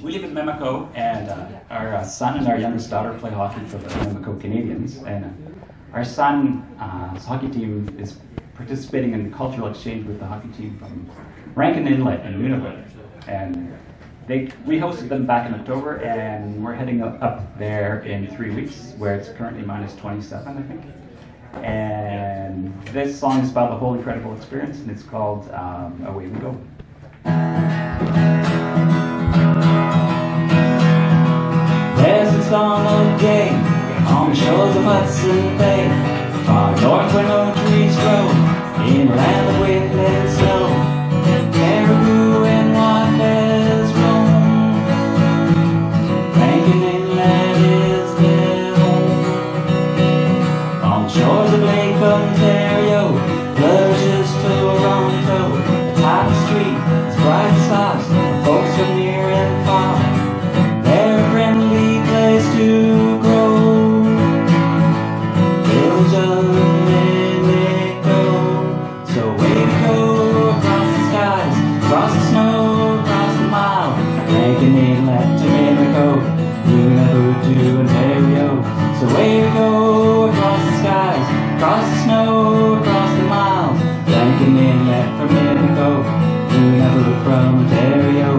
we live in Mimico, and uh, our uh, son and our youngest daughter play hockey for the Mimico Canadiens. And our son's uh, hockey team is participating in cultural exchange with the hockey team from Rankin Inlet in Nunavut. And they, we hosted them back in October, and we're heading up, up there in three weeks, where it's currently minus 27, I think. And this song is about the whole incredible experience, and it's called um, Away We Go. Of Hudson Bay, far north where no Nunavut to Ontario. So away we go across the skies, across the snow, across the miles. Rankin Inlet from Mimico, Nunavut from Ontario.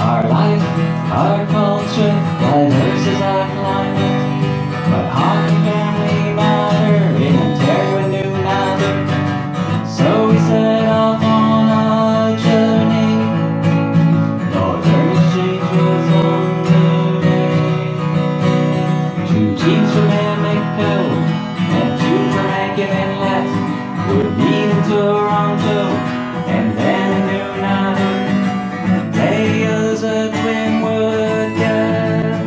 Our life, our culture, diverse as our climate. But hockey family matter Would meet in Toronto and then in Nunavut. Players at Winwood Gap.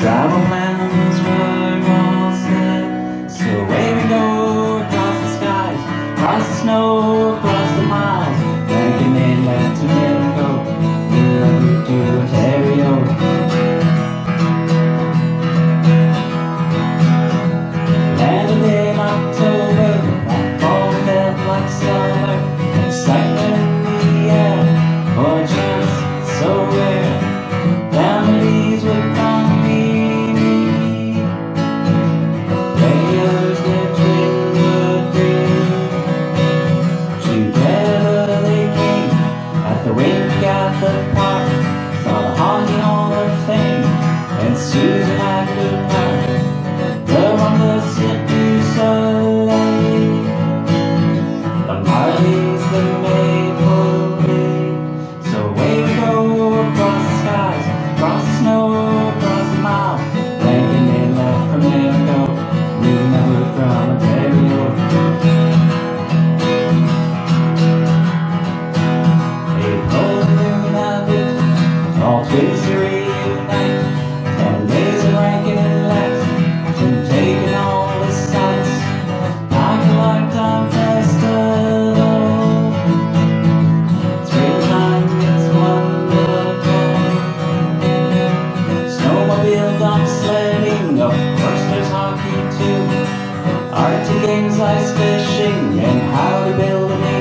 Travel plans were all set. So away we go across the skies, across the snow, across the miles. Rankin Inlet to fishing, and how to build an